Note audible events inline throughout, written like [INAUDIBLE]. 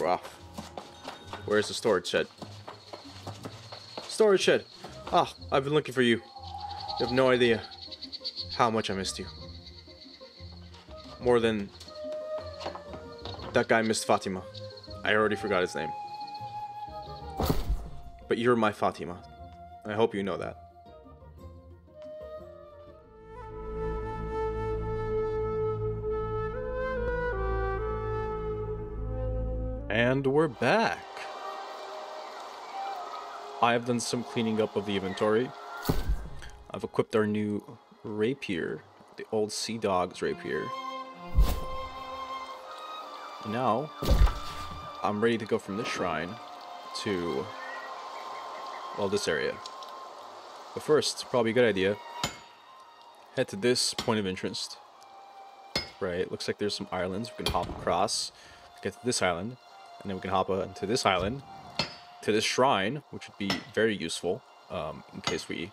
rough. Where's the storage shed? Storage shed! Ah, I've been looking for you. You have no idea how much I missed you. More than that guy missed Fatima. I already forgot his name. But you're my Fatima. I hope you know that. And we're back. I have done some cleaning up of the inventory. I've equipped our new rapier, the old Sea Dog's rapier. Now, I'm ready to go from this shrine to, well, this area. But first, probably a good idea, head to this point of interest. Right, looks like there's some islands we can hop across to get to this island. And then we can hop onto this island to this shrine, which would be very useful um, in case we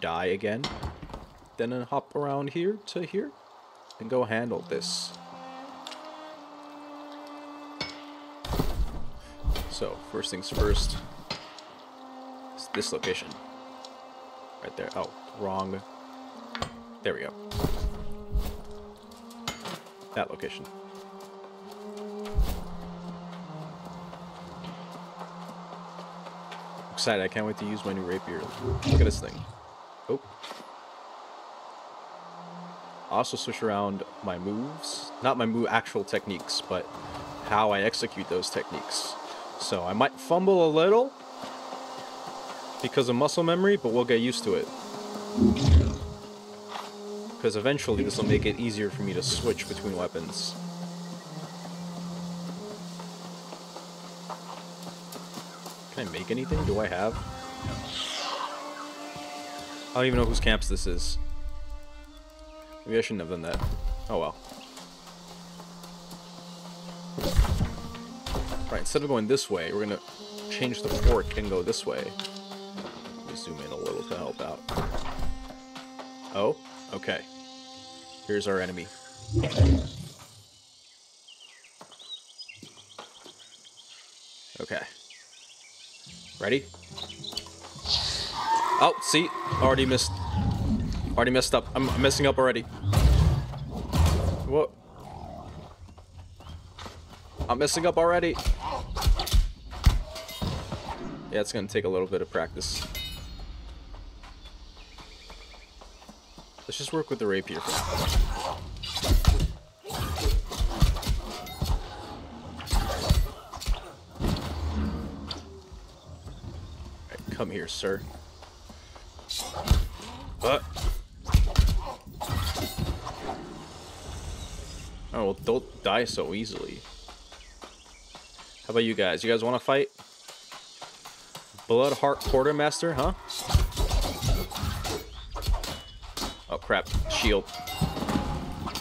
die again. Then hop around here to here and go handle this. So, first things first, it's this location. Right there. Oh, wrong. There we go. That location. Excited. I can't wait to use my new rapier. Look at this thing. Oh. Also switch around my moves. Not my move actual techniques, but how I execute those techniques. So I might fumble a little because of muscle memory, but we'll get used to it. Because eventually this will make it easier for me to switch between weapons. I make anything? Do I have? I don't even know whose camps this is. Maybe I shouldn't have done that. Oh well. Right, instead of going this way, we're gonna change the fork and go this way. Let me zoom in a little to help out. Oh, okay. Here's our enemy. Okay. Ready? Oh, see? Already missed. Already messed up. I'm messing up already. What? I'm messing up already. Yeah, it's gonna take a little bit of practice. Let's just work with the rapier now. Come here, sir. Oh, well, don't die so easily. How about you guys? You guys want to fight? Bloodheart Quartermaster, huh? Oh, crap. Shield.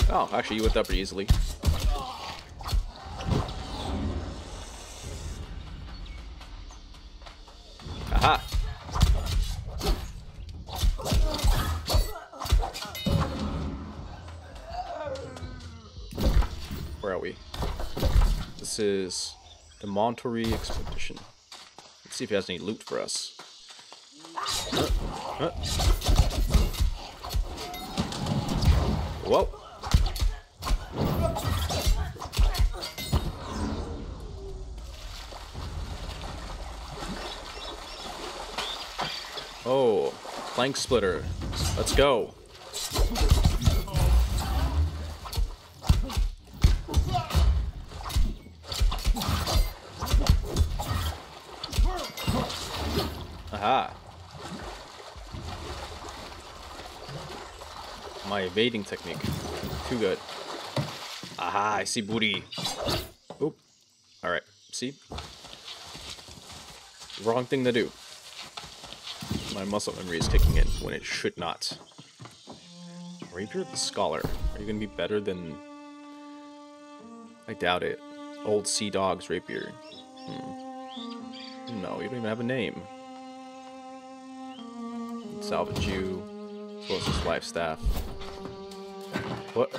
Oh, actually, you whipped up pretty easily. Monterey Expedition. Let's see if he has any loot for us. Whoa. Oh, plank splitter. Let's go. Evading technique. Too good. Aha, I see booty. Oop. Alright, see? Wrong thing to do. My muscle memory is kicking in when it should not. Rapier the Scholar. Are you gonna be better than... I doubt it. Old Sea Dog's Rapier. Hmm. No, you don't even have a name. Salvage you. As life staff. What?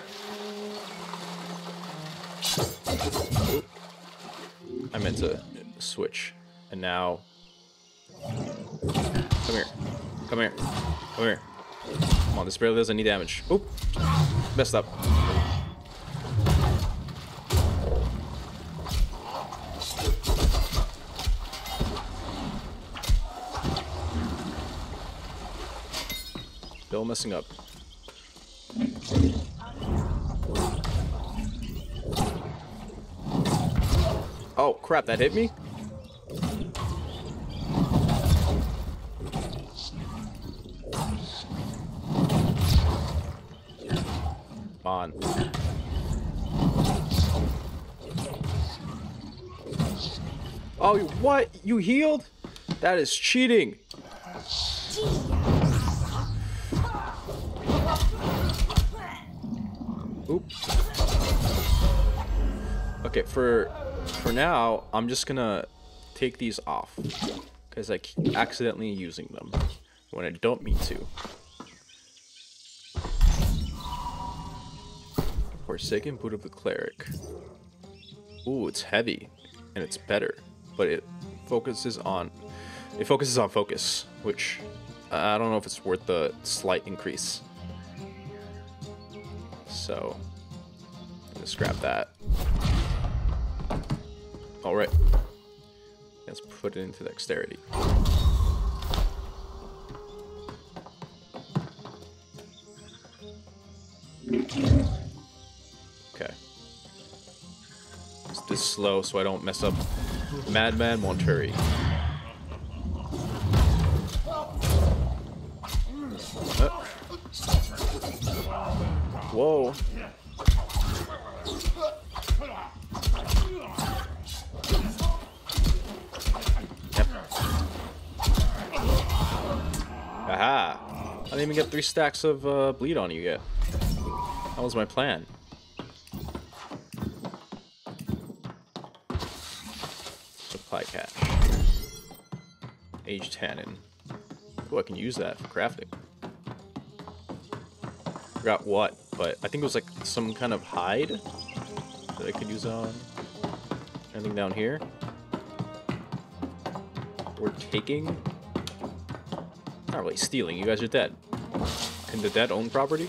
I meant to switch. And now... Come here. Come here. Come here. Come on, this barely does any damage. Oop! Messed up. Messing up. Oh, crap, that hit me? Come on. Oh, what? You healed? That is cheating. For for now, I'm just gonna take these off because I keep accidentally using them when I don't mean to. Forsaken Boot of the Cleric. Ooh, it's heavy and it's better, but it focuses on it focuses on focus, which I don't know if it's worth the slight increase. So, let's grab that. All right, let's put it into dexterity. Okay. It's this slow so I don't mess up Madman Monturi. Didn't even get three stacks of uh, bleed on you yet. That was my plan. Supply cache. Aged tannin. Oh, I can use that for crafting. Forgot what, but I think it was like some kind of hide that I could use on. Anything down here? We're taking? Not really stealing, you guys are dead. Can the dead own property?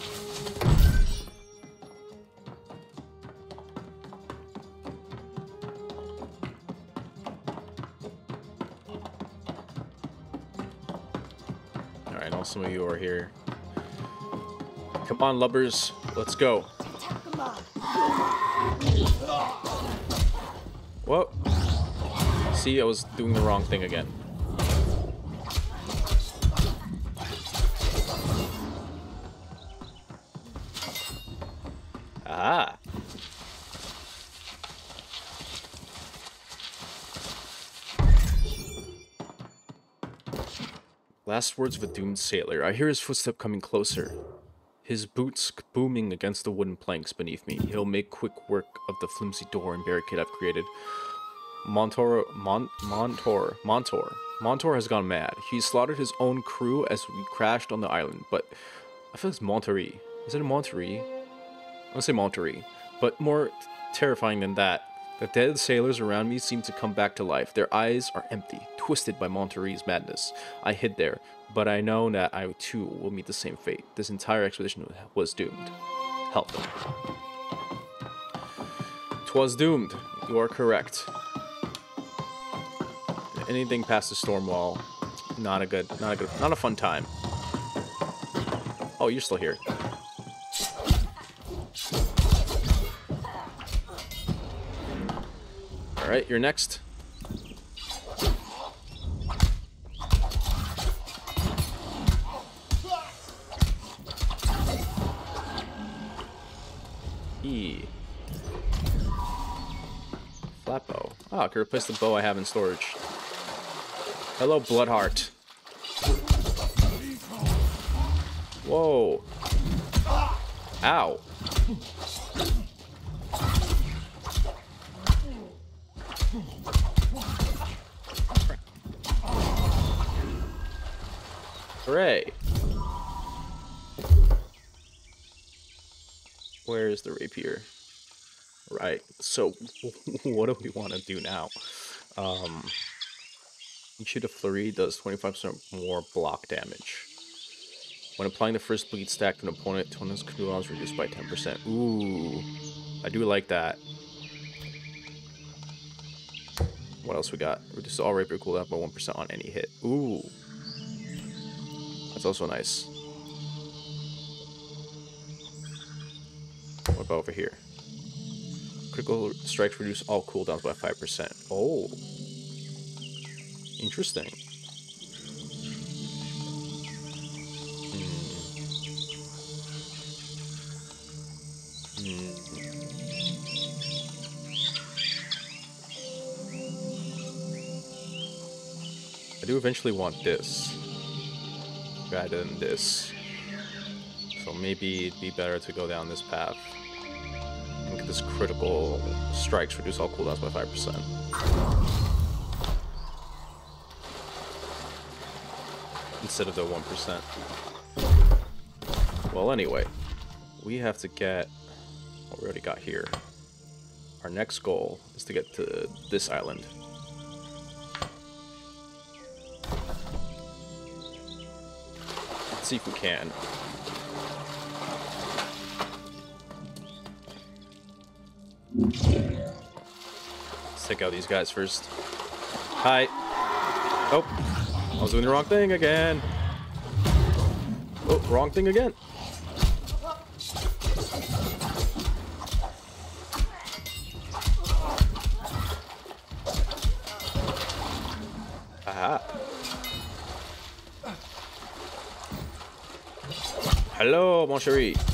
Alright, now some of you are here. Come on, lubbers. Let's go. Whoa. See, I was doing the wrong thing again. Last words of a doomed sailor. I hear his footstep coming closer. His boots booming against the wooden planks beneath me. He'll make quick work of the flimsy door and barricade I've created. Montor, Mon, Montor, Montor, Montor has gone mad. He slaughtered his own crew as we crashed on the island, but I feel it's Monterey. Is it a Monterey? I want to say Monterey, but more terrifying than that, the dead sailors around me seem to come back to life. Their eyes are empty, twisted by Monterey's madness. I hid there, but I know that I too will meet the same fate. This entire expedition was doomed. Help. Twas doomed. You are correct. Anything past the storm wall, not a good, not a good, not a fun time. Oh, you're still here. Right, you're next. E. Flat bow. Oh, ah, I can replace the bow I have in storage. Hello, Bloodheart. Whoa. Ow. Where is the rapier? Right. So, [LAUGHS] what do we want to do now? Um, each hit of Flurry does 25% more block damage. When applying the first bleed stack to an opponent, Tondo cooldowns reduced by 10%. Ooh, I do like that. What else we got? Reduce all rapier cooldown by 1% on any hit. Ooh. That's also nice. What about over here? Critical strikes reduce all cooldowns by 5%. Oh. Interesting. Hmm. Hmm. Hmm. I do eventually want this rather than this. So maybe it'd be better to go down this path. And get this critical strikes reduce all cooldowns by 5%. Instead of the 1%. Well, anyway, we have to get what we already got here. Our next goal is to get to this island. See if we can. Let's take out these guys first. Hi. Oh, I was doing the wrong thing again. Oh, wrong thing again. Aha. Hello,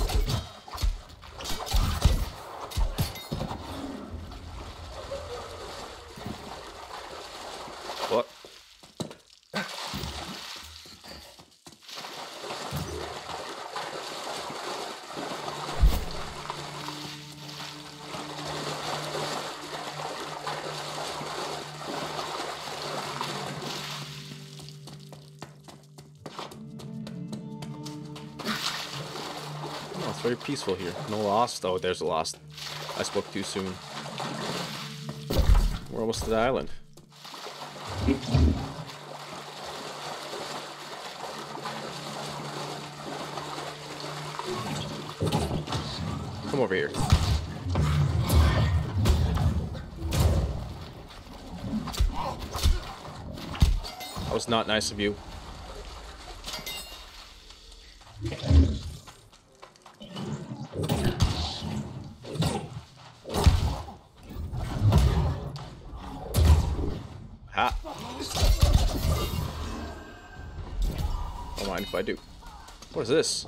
lost. Oh, there's a lost. I spoke too soon. We're almost to the island. Come over here. That was not nice of you. What is this?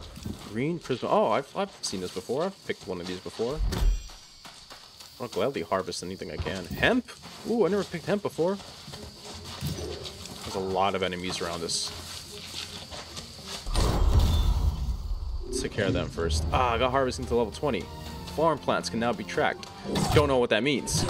Green prism. Oh, I've, I've seen this before. I've picked one of these before. I'll gladly harvest anything I can. Hemp? Ooh, I never picked hemp before. There's a lot of enemies around us. Let's take care of them first. Ah, I got harvesting to level 20. Farm plants can now be tracked. Don't know what that means.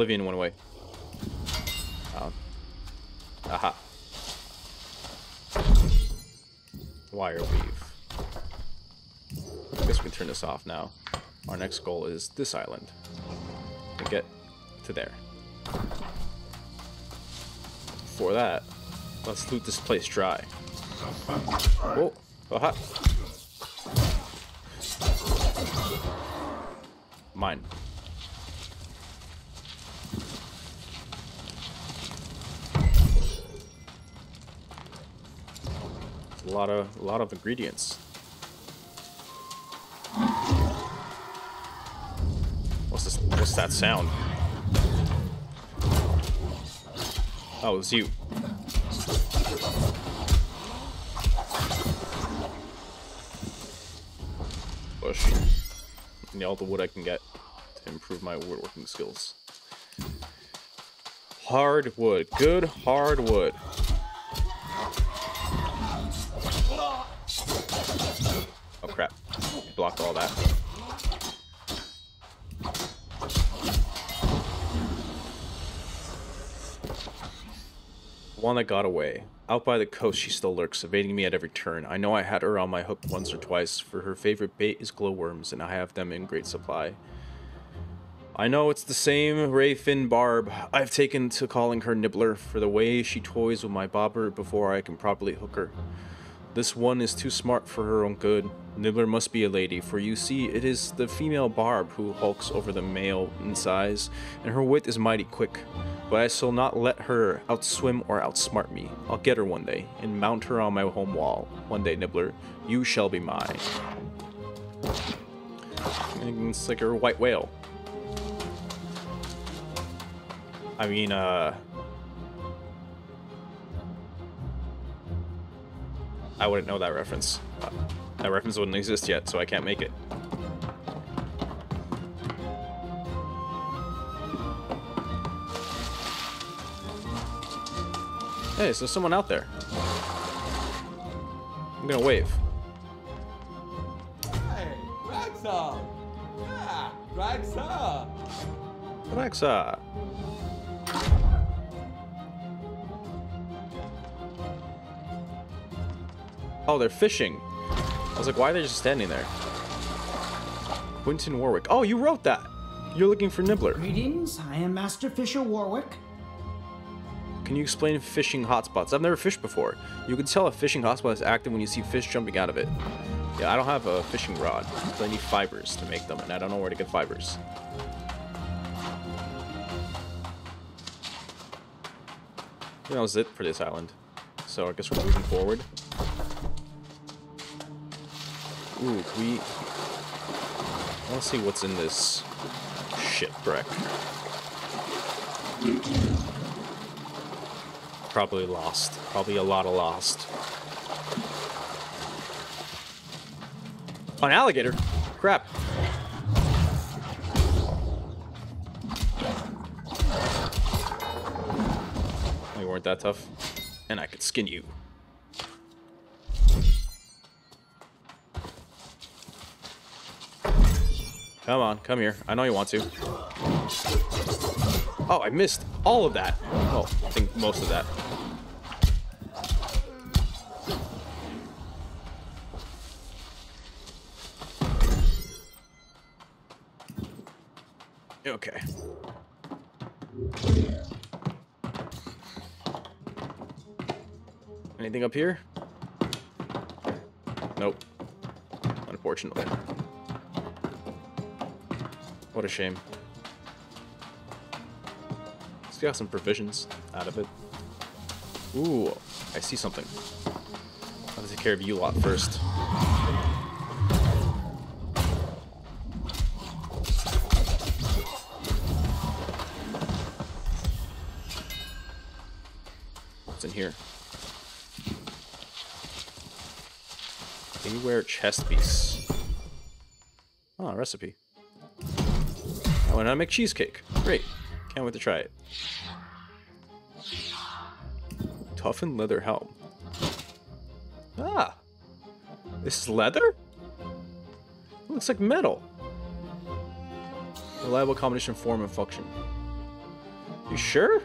Oblivion went away. Oh. Uh, aha. Wire weave. I guess we can turn this off now. Our next goal is this island. To get to there. For that, let's loot this place dry. Oh, aha. Mine. A lot of a lot of ingredients. What's this? What's that sound? Oh, it's you. Bush. Need all the wood I can get to improve my woodworking skills. Hard wood. Good hard Blocked all that. One that got away. Out by the coast, she still lurks, evading me at every turn. I know I had her on my hook once or twice, for her favorite bait is glowworms, and I have them in great supply. I know it's the same Ray Finn Barb. I've taken to calling her Nibbler for the way she toys with my bobber before I can properly hook her. This one is too smart for her own good. Nibbler must be a lady, for you see, it is the female Barb who hulks over the male in size, and her wit is mighty quick. But I shall not let her outswim or outsmart me. I'll get her one day, and mount her on my home wall. One day, Nibbler, you shall be mine. And it's like a white whale. I mean, uh... I wouldn't know that reference. Uh, that reference wouldn't exist yet, so I can't make it. Hey, so someone out there. I'm gonna wave. Hey, Raxa! Yeah, Raxa! Alexa. Oh, they're fishing. I was like, why are they just standing there? Quentin Warwick. Oh, you wrote that. You're looking for Nibbler. Greetings, I am Master Fisher Warwick. Can you explain fishing hotspots? I've never fished before. You can tell a fishing hotspot is active when you see fish jumping out of it. Yeah, I don't have a fishing rod, so I need fibers to make them, and I don't know where to get fibers. I think that was it for this island. So I guess we're moving forward. Ooh, can we... I want see what's in this shipwreck. Probably lost. Probably a lot of lost. An alligator? Crap. You weren't that tough. And I could skin you. Come on, come here. I know you want to. Oh, I missed all of that. Oh, I think most of that. Okay. Anything up here? Nope. Unfortunately. What a shame. Still got some provisions out of it. Ooh, I see something. I'll take care of you lot first. What's in here? Beware chest piece. Oh, recipe. I want to make cheesecake. Great. Can't wait to try it. Toughened leather helm. Ah! This is leather? It looks like metal. Reliable combination form and function. You sure?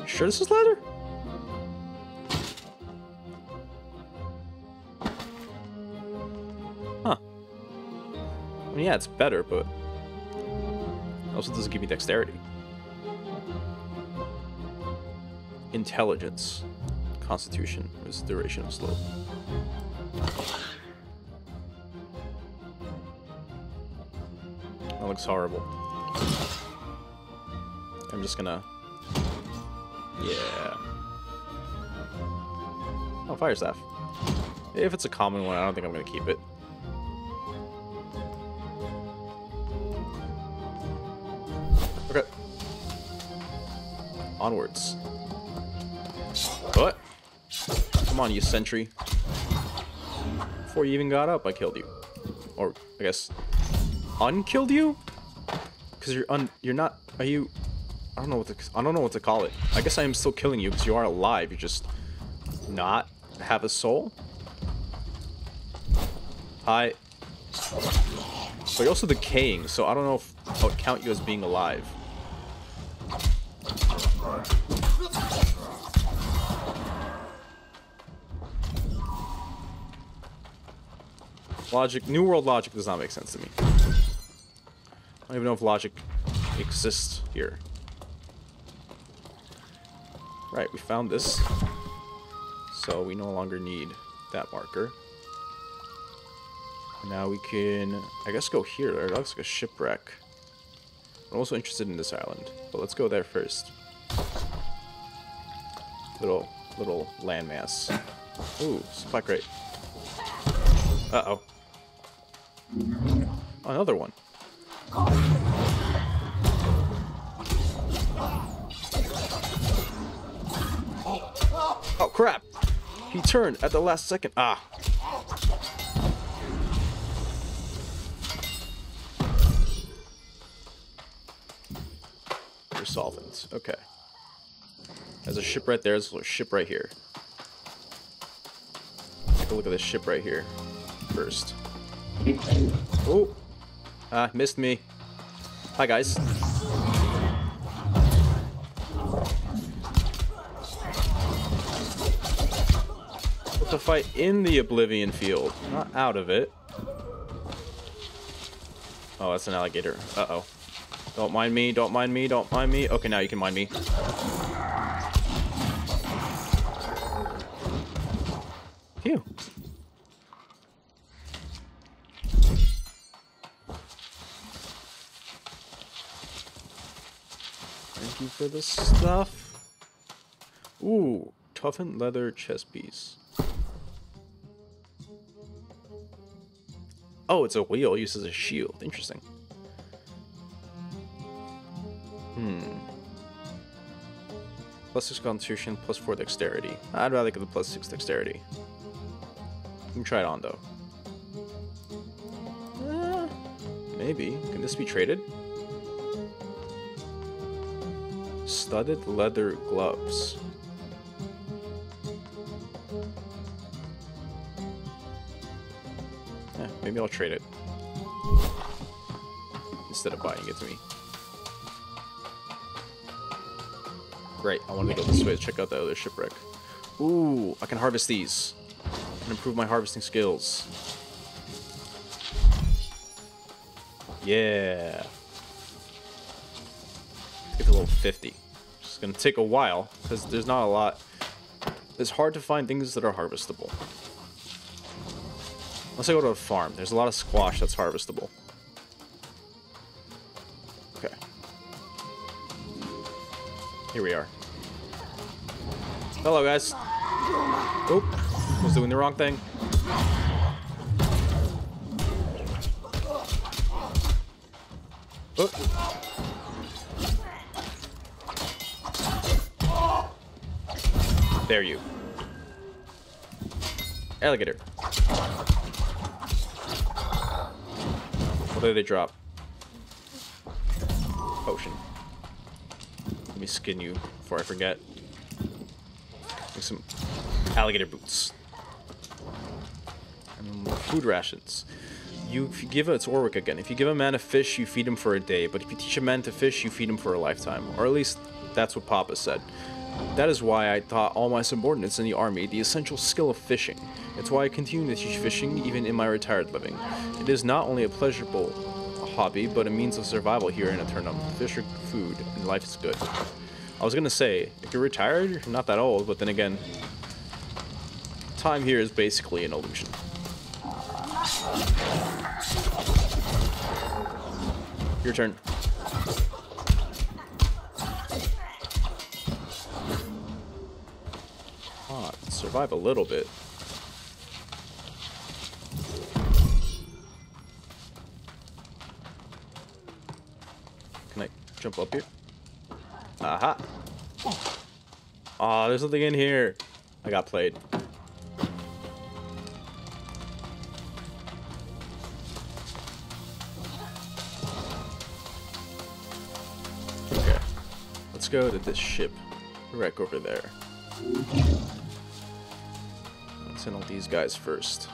You sure this is leather? Huh. I mean, yeah, it's better, but also doesn't give me dexterity. Intelligence. Constitution is duration of slow. That looks horrible. I'm just gonna... Yeah. Oh, fire staff. If it's a common one, I don't think I'm gonna keep it. On, you sentry. Before you even got up, I killed you. Or, I guess, unkilled you? Because you're un- you're not- are you- I don't know what to- I don't know what to call it. I guess I am still killing you because you are alive. You just not have a soul? Hi. But you're also decaying, so I don't know if I would count you as being alive. Logic, New World logic does not make sense to me. I don't even know if logic exists here. Right, we found this. So we no longer need that marker. Now we can, I guess, go here. It looks like a shipwreck. I'm also interested in this island, but let's go there first. Little, little landmass. Ooh, supply crate. Uh-oh. Another one. Oh, crap! He turned at the last second. Ah. For solvents. Okay. There's a ship right there. There's a ship right here. Take a look at this ship right here first. Oh! Ah, missed me. Hi, guys. to fight in the Oblivion field, not out of it. Oh, that's an alligator. Uh-oh. Don't mind me, don't mind me, don't mind me. Okay, now you can mind me. The stuff. Ooh, toughened leather chest piece. Oh, it's a wheel used as a shield. Interesting. Hmm. Plus 6 constitution, plus 4 dexterity. I'd rather get the plus 6 dexterity. Let me try it on, though. Uh, maybe. Can this be traded? Studded leather gloves. Eh, maybe I'll trade it. Instead of buying it to me. Great, I want to go this way to check out the other shipwreck. Ooh, I can harvest these. And improve my harvesting skills. Yeah. Get to level 50. It's gonna take a while, because there's not a lot. It's hard to find things that are harvestable. Let's go to a farm. There's a lot of squash that's harvestable. Okay. Here we are. Hello, guys. Oop. Was doing the wrong thing. There you. Alligator. What did they drop? Potion. Let me skin you before I forget. Make some alligator boots. And food rations. You, give it, it's Warwick again. If you give a man a fish, you feed him for a day. But if you teach a man to fish, you feed him for a lifetime. Or at least, that's what Papa said. That is why I taught all my subordinates in the army the essential skill of fishing. It's why I continue to teach fishing even in my retired living. It is not only a pleasurable hobby, but a means of survival here in Aeternum. Fish are food, and life is good. I was gonna say, if you're retired, you're not that old, but then again, time here is basically an illusion. Your turn. Survive a little bit. Can I jump up here? Aha! Oh, there's something in here. I got played. Let's go to this ship. Wreck over there all these guys first.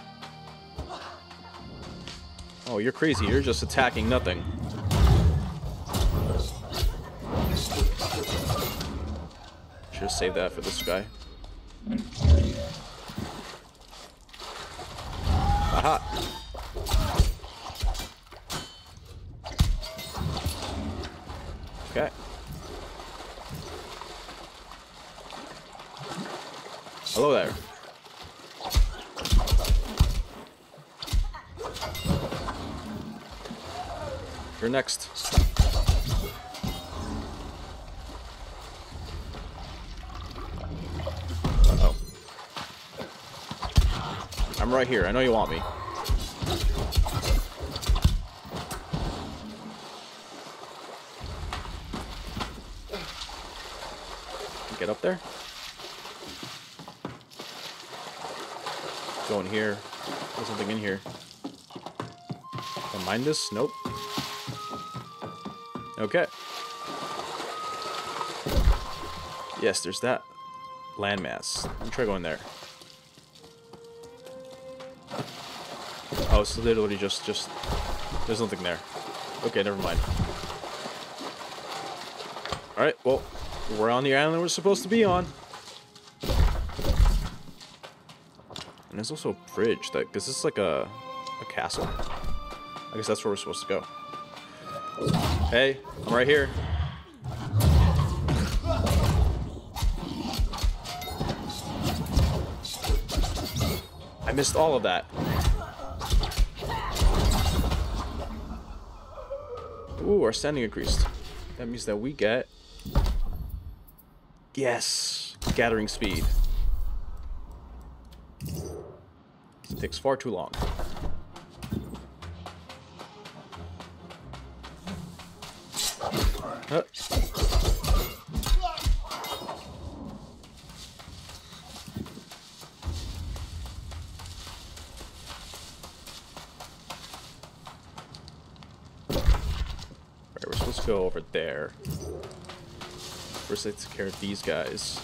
Oh, you're crazy. You're just attacking nothing. Should have saved that for this guy. Aha! Okay. Hello there. You're next. Uh oh. I'm right here. I know you want me. Get up there. Go in here. There's something in here. Don't mind this? Nope. Okay. Yes, there's that landmass. Let me try going there. Oh, it's literally just, just, there's nothing there. Okay, never mind. Alright, well, we're on the island we're supposed to be on. And there's also a bridge that, because this is like a, a castle. I guess that's where we're supposed to go. Hey, I'm right here. I missed all of that. Ooh, our standing increased. That means that we get... Yes! Gathering speed. It takes far too long. Alright, we're supposed to go over there. First, let's take care of these guys.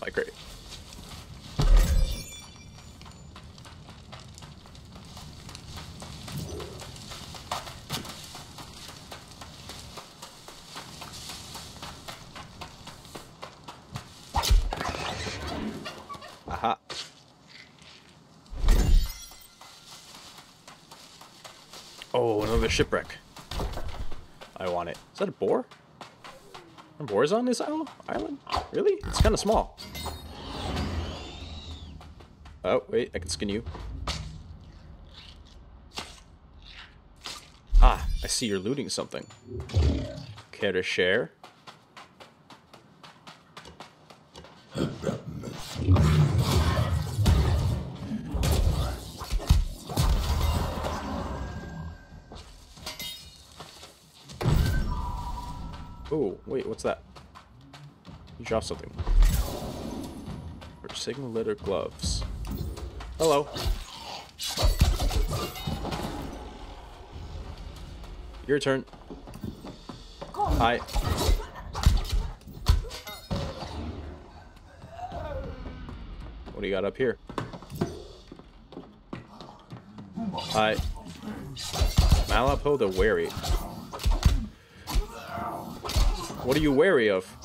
Like, great. Aha. Oh, shipwreck. I want it. Is that a boar? Are boars on this? Island? Really? It's kind of small. Oh, wait, I can skin you. Ah, I see you're looting something. Care to share? Dropped something. Forsaken leather gloves. Hello. Your turn. Hi. What do you got up here? Hi. Malapo the Wary. What are you wary of?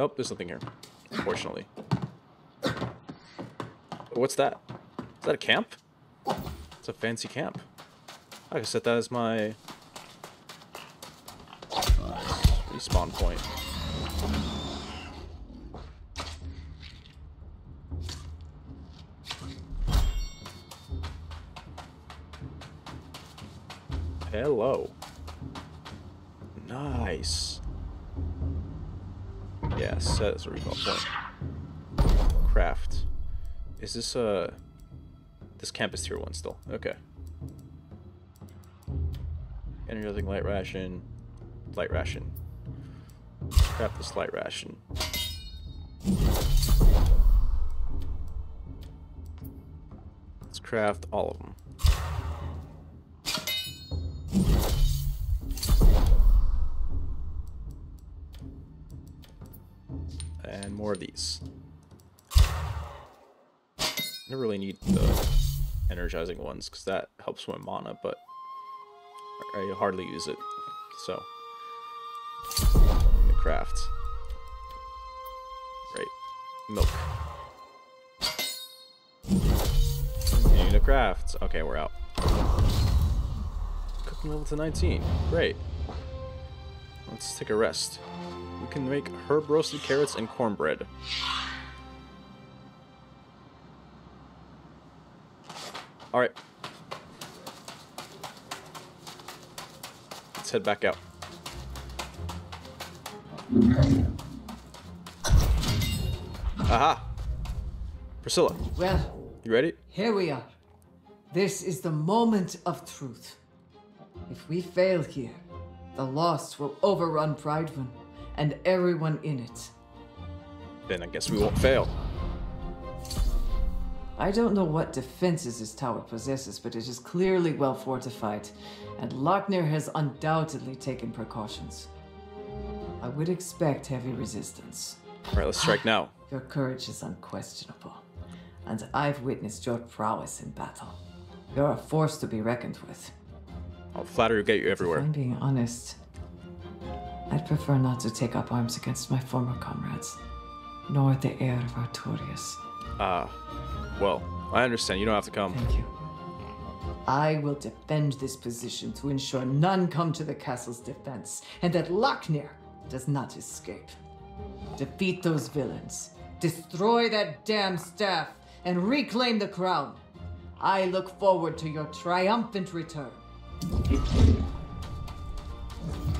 Nope, there's nothing here. Unfortunately. What's that? Is that a camp? It's a fancy camp. I can set that as my respawn point. Hello. Nice. Set as a recall point. Craft. Is this a... This camp is tier 1 still. Okay. Energizing light ration. Light ration. Craft this light ration. Let's craft all of them. These. Never really need the energizing ones because that helps my mana, but I hardly use it. So, the craft. Right. Milk. A craft. Okay, we're out. Cooking level to 19. Great. Let's take a rest. Can make herb roasted carrots and cornbread. Alright. Let's head back out. Aha! Priscilla, Well, you ready? here we are. This is the moment of truth. If we fail here, the lost will overrun Pridevin and everyone in it. Then I guess we won't fail. I don't know what defenses this tower possesses, but it is clearly well fortified, and Lochner has undoubtedly taken precautions. I would expect heavy resistance. Alright, let's strike now. [GASPS] Your courage is unquestionable, and I've witnessed your prowess in battle. You're a force to be reckoned with. I'll flattery get you If everywhere. I'm being honest, I'd prefer not to take up arms against my former comrades, nor the heir of Artorias. Ah, well, I understand. You don't have to come. Thank you. I will defend this position to ensure none come to the castle's defense, and that Lochner does not escape. Defeat those villains, destroy that damn staff, and reclaim the crown. I look forward to your triumphant return.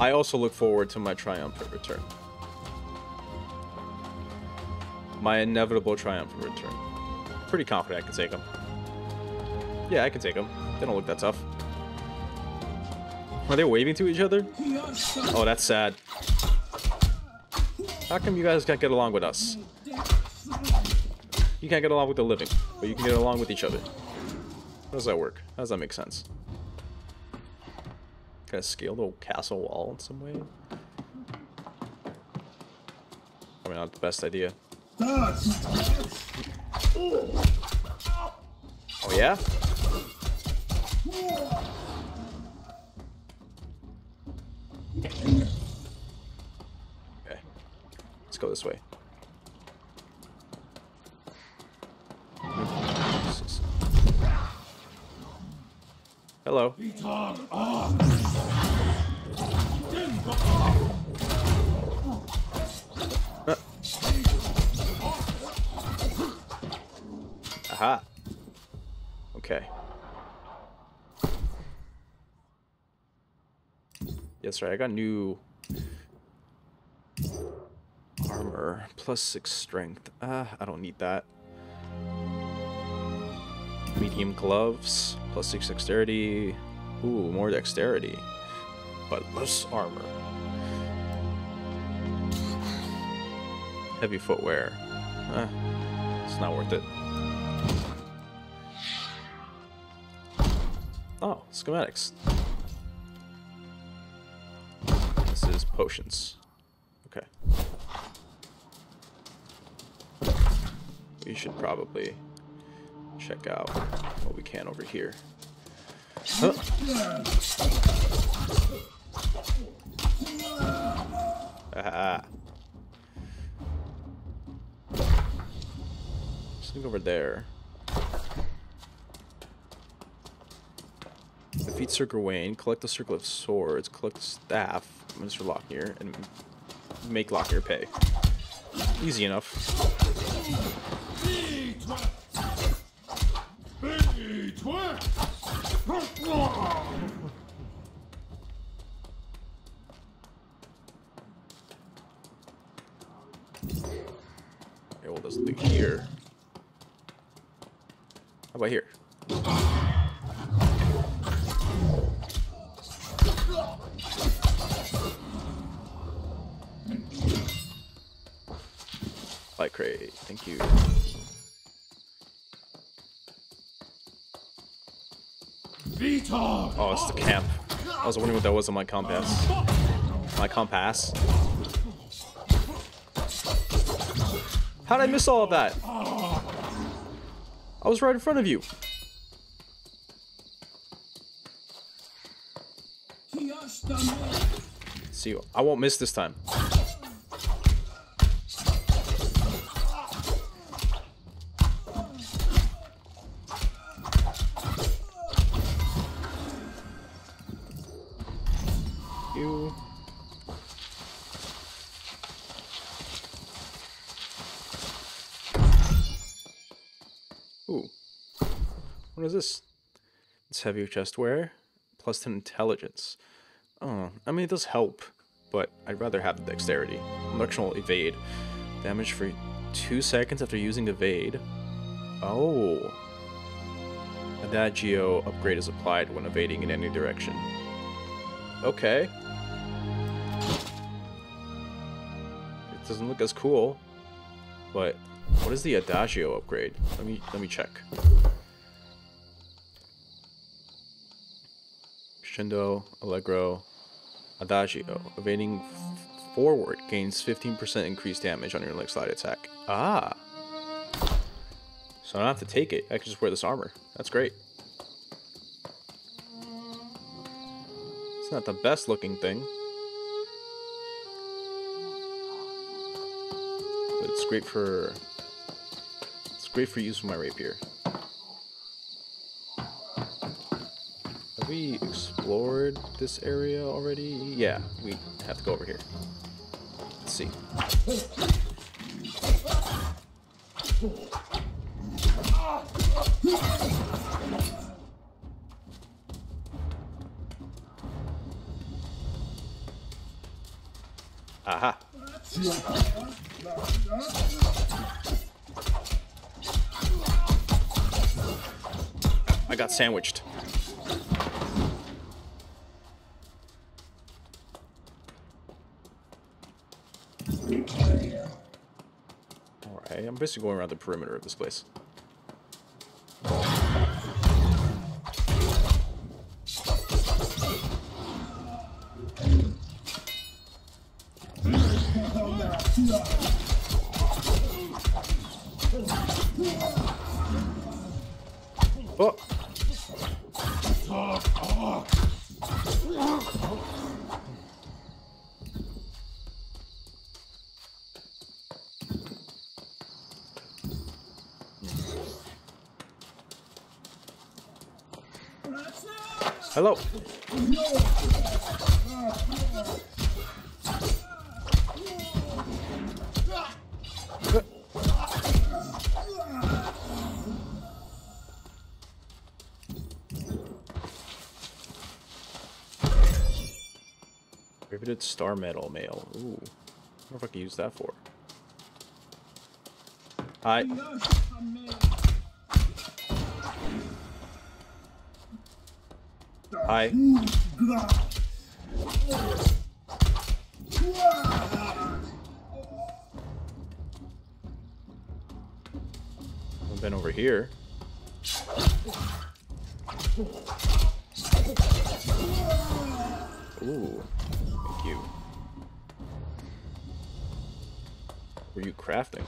I also look forward to my triumphant return. My inevitable triumphant return. Pretty confident I can take them. Yeah, I can take them. They don't look that tough. Are they waving to each other? Oh, that's sad. How come you guys can't get along with us? You can't get along with the living, but you can get along with each other. How does that work? How does that make sense? Can I scale the castle wall in some way? Probably not the best idea. Oh yeah? Okay. Let's go this way. Hello. Aha. Okay. Yes, right. I got new armor plus six strength. Uh, I don't need that. Medium gloves plus six dexterity. Ooh, more dexterity, but less armor. Heavy footwear. Uh, it's not worth it. Oh, schematics. This is potions. Okay. We should probably check out what we can over here. Huh. Ah. Something over there. Defeat Sir Gawain, collect the Circle of Swords, collect the staff, Mr. Lochner, and make Lochner pay. Easy enough. Okay, well, there's nothing here. How about here? Light crate, thank you. Oh, it's the camp. I was wondering what that was on my compass. My compass. How did I miss all of that? I was right in front of you. see, I won't miss this time. Heavier chest wear, plus 10 intelligence. Oh, I mean, it does help, but I'd rather have the dexterity. Electional evade. Damage for two seconds after using evade. Oh. Adagio upgrade is applied when evading in any direction. Okay. It doesn't look as cool, but what is the Adagio upgrade? Let me let me check. Crescendo, Allegro, Adagio. Evading forward gains 15% increased damage on your next slide attack. Ah. So I don't have to take it. I can just wear this armor. That's great. It's not the best looking thing. But it's great for... It's great for use with my rapier. We explored this area already? Yeah, we have to go over here. Let's see. Aha. I got sandwiched. Alright, Basically going around the perimeter of this place. Hello. Riveted star metal mail. Ooh. I wonder if I can use that for. Hi. Hi. I've been over here. Ooh, thank you. Were you crafting?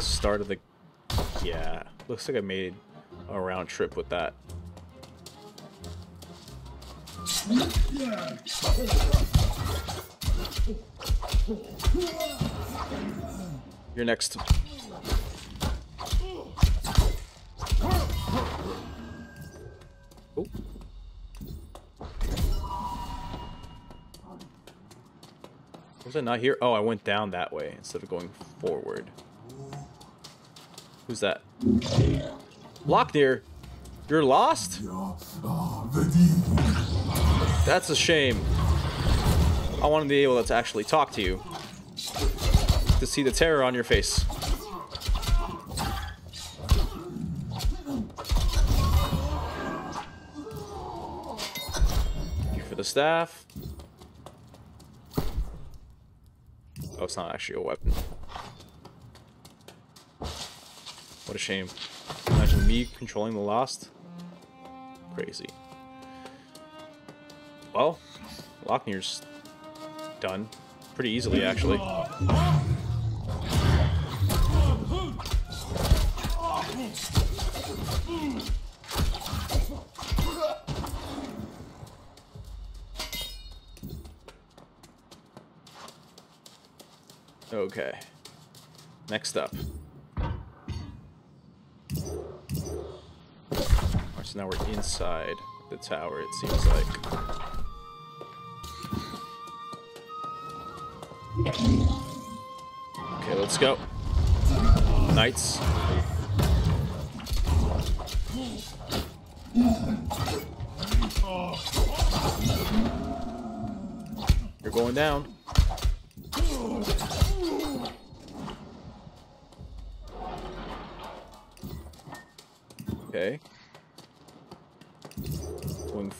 The start of the... Yeah, looks like I made a round trip with that. You're next. Oh. Was I not here? Oh, I went down that way instead of going forward. Who's that? Lochner, you're lost? That's a shame. I want to be able to actually talk to you. To see the terror on your face. Thank you for the staff. Oh, it's not actually a weapon. What a shame. Imagine me controlling the Lost. Crazy. Well, Lochner's done. Pretty easily, actually. Okay. Next up. So now we're inside the tower, it seems like. Okay, let's go. Knights. You're going down. Okay.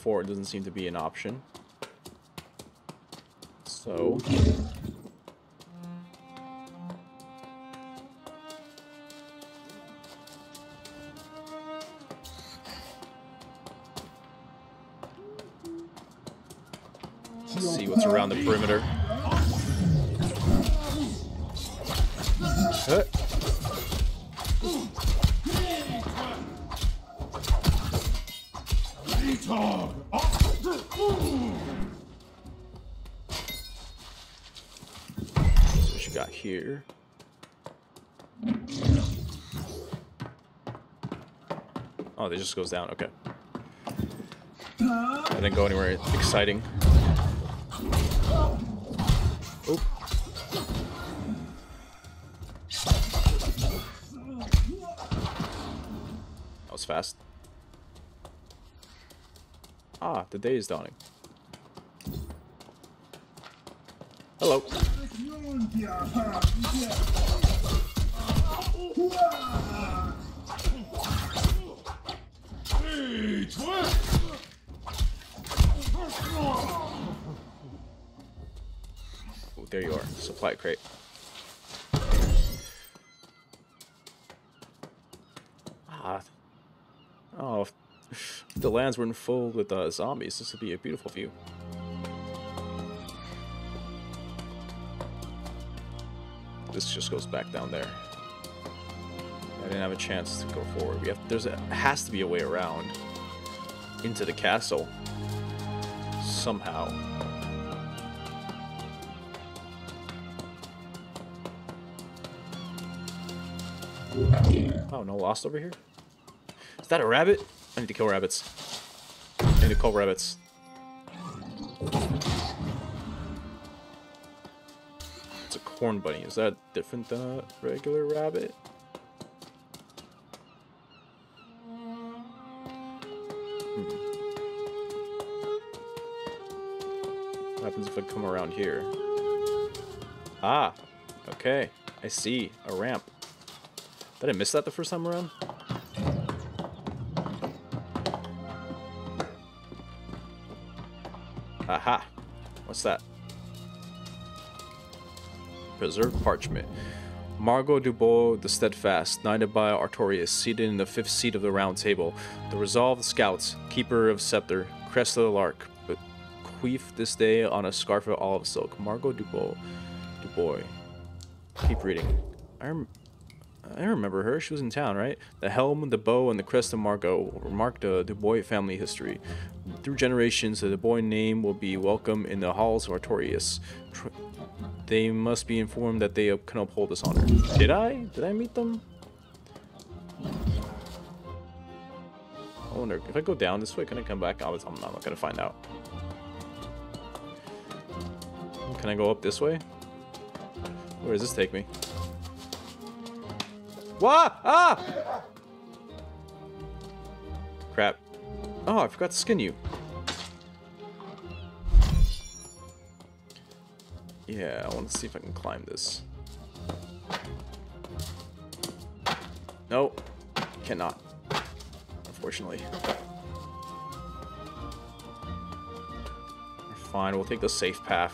Forward doesn't seem to be an option. So... Let's see what's around the perimeter. It just goes down. Okay. I didn't go anywhere exciting. Oop. That was fast. Ah, the day is dawning. Hello. Supply crate. Ah. Oh, if the lands were in full with uh, zombies, this would be a beautiful view. This just goes back down there. I didn't have a chance to go forward. We have there's a has to be a way around into the castle somehow. Oh, no lost over here? Is that a rabbit? I need to kill rabbits. I need to kill rabbits. It's a corn bunny. Is that different than a regular rabbit? Hmm. What happens if I come around here? Ah, okay. I see. A ramp. Did I miss that the first time around? Aha. What's that? Preserved parchment. Margot Dubois the Steadfast, knighted by Artorias, seated in the fifth seat of the round table. The resolved scouts, keeper of scepter, crest of the lark, bequeath this day on a scarf of olive silk. Margot Dubois. Dubois. Keep reading. I, rem I remember her. She was in town, right? The helm, the bow, and the crest of Margot oh, marked the Dubois family history. Through generations, the Dubois name will be welcome in the halls of Artorias. Tr they must be informed that they can uphold this honor. Did I? Did I meet them? I wonder, if I go down this way, can I come back? I'm not gonna find out. Can I go up this way? Where does this take me? Ah! Crap. Oh, I forgot to skin you. Yeah, I want to see if I can climb this. No, cannot. Unfortunately. Fine, we'll take the safe path.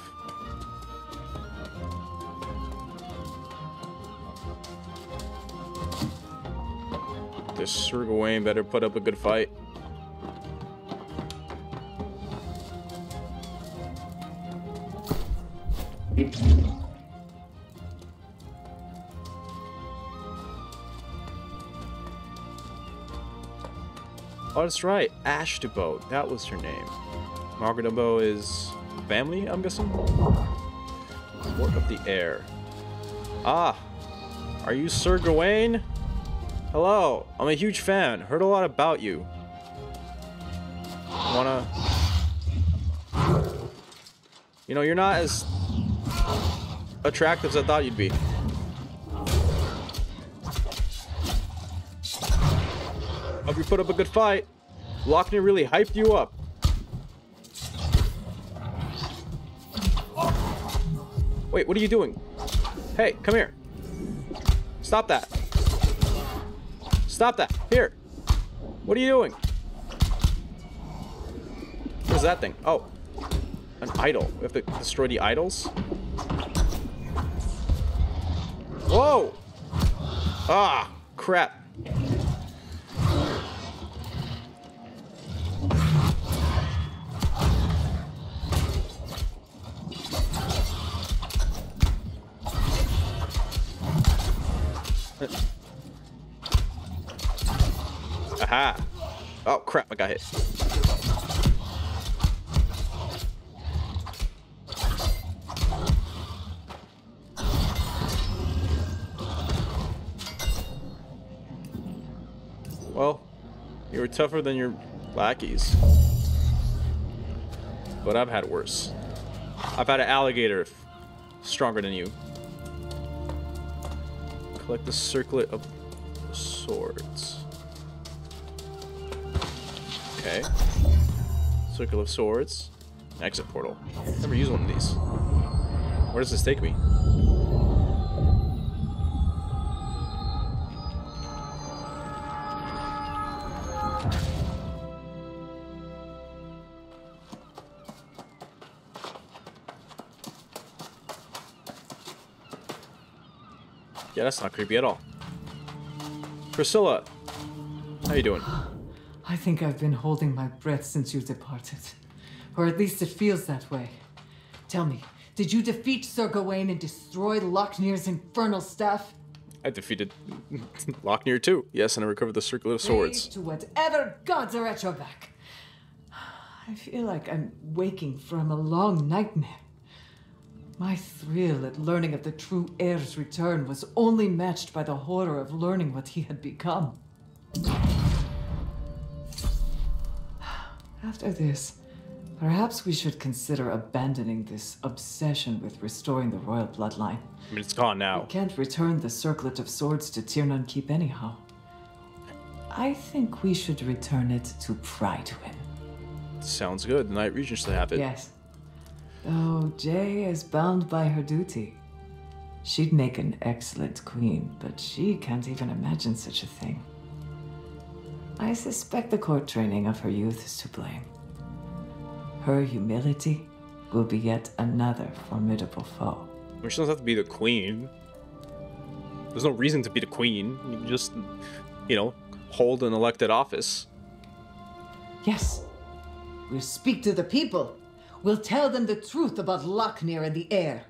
Sir Gawain better put up a good fight. Oh, that's right. Ash DeBow. That was her name. Margaret DeBow is family, I'm guessing? Court of the Air. Ah. Are you Sir Gawain? Hello. I'm a huge fan. Heard a lot about you. Wanna... You know, you're not as attractive as I thought you'd be. Hope you put up a good fight. Lochner really hyped you up. Wait, what are you doing? Hey, come here. Stop that. Stop that. Here. What are you doing? What is that thing? Oh. An idol. We have to destroy the idols? Whoa! Ah, crap. Crap, I got hit. Well, you were tougher than your lackeys. But I've had worse. I've had an alligator stronger than you. Collect the circlet of swords. Okay. Circle of swords. Exit portal. Never used one of these. Where does this take me? Yeah, that's not creepy at all. Priscilla, how you doing? I think I've been holding my breath since you departed. Or at least it feels that way. Tell me, did you defeat Sir Gawain and destroy Lochner's infernal staff? I defeated [LAUGHS] Lochner too. Yes, and I recovered the circlet of swords. Praise to whatever gods are at your back. I feel like I'm waking from a long nightmare. My thrill at learning of the true heir's return was only matched by the horror of learning what he had become. After this, perhaps we should consider abandoning this obsession with restoring the royal bloodline. I mean, it's gone now. We can't return the circlet of swords to Tiernan Keep anyhow. I think we should return it to Pridewin. Sounds good. The Night Regent should have it. Yes. Though Jay is bound by her duty. She'd make an excellent queen, but she can't even imagine such a thing. I suspect the court training of her youth is to blame. Her humility will be yet another formidable foe. Mean, she doesn't have to be the queen. There's no reason to be the queen. You can just, you know, hold an elected office. Yes. We'll speak to the people. We'll tell them the truth about Lochner and the heir.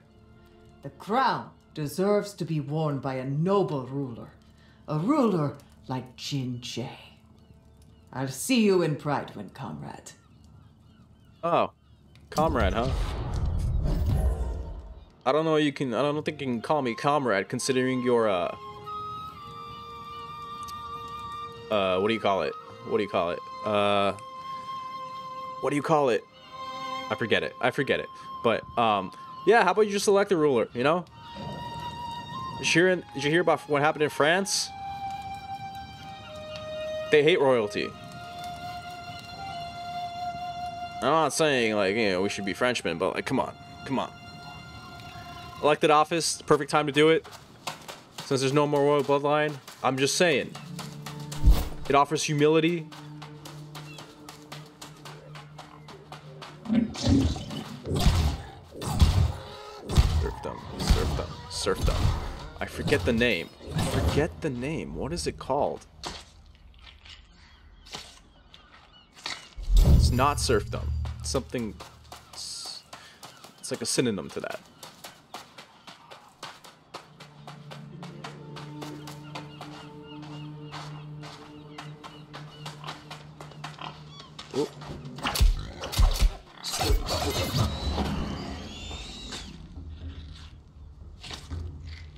The crown deserves to be worn by a noble ruler. A ruler like Jin Jay. I'll see you in Pridewin, comrade. Oh, comrade, huh? I don't know. You can. I don't think you can call me comrade, considering your uh. Uh, what do you call it? What do you call it? Uh. What do you call it? I forget it. I forget it. But um, yeah. How about you just elect a ruler? You know. Did you hear, did you hear about what happened in France? They hate royalty. I'm not saying like you know we should be Frenchmen, but like come on, come on. Elected office, perfect time to do it. Since there's no more royal bloodline, I'm just saying. It offers humility. Serfdom, serfdom, serfdom. I forget the name. I forget the name. What is it called? Not serfdom. It's something. It's, it's like a synonym to that.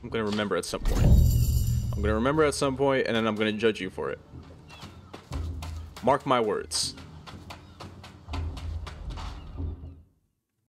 I'm gonna remember at some point. I'm gonna remember at some point, and then I'm gonna judge you for it. Mark my words.